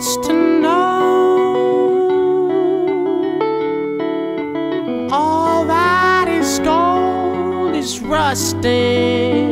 to know all that is gold is rusting.